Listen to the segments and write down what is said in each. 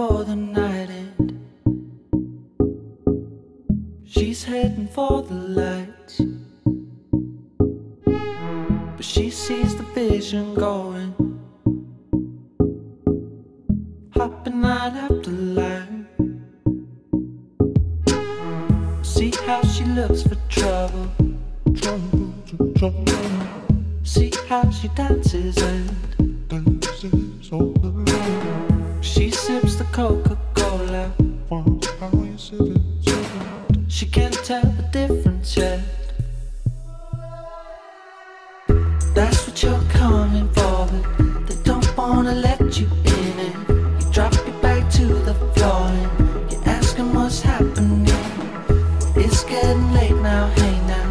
for the night end. She's heading for the lights. But she sees the vision going. Hopping line after light. See how she looks for trouble. Trouble, trouble. See how she dances and dances all the she sips the Coca Cola. Finds how you sit it, sit it. She can't tell the difference yet. That's what you're coming for, but they don't wanna let you in it. You drop your back to the floor and you're asking what's happening. It's getting late now, hey now,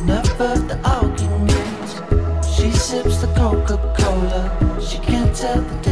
enough of the arguments. She sips the Coca Cola, she can't tell the difference.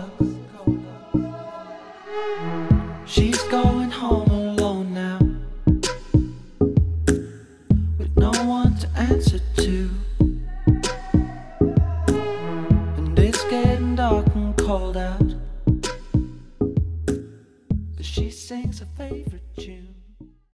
dark and out. She sings her favorite tune.